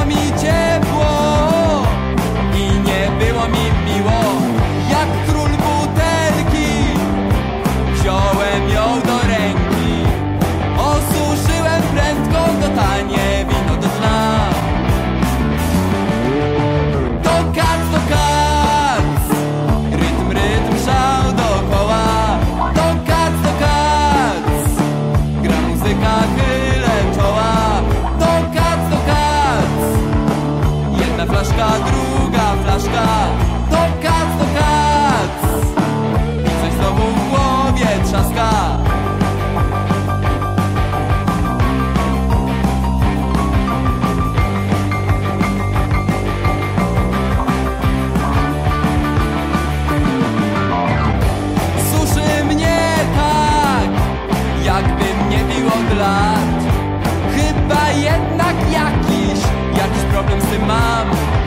amice pił od lat. Chyba jednak jakiś, jakiś problem z tym mam.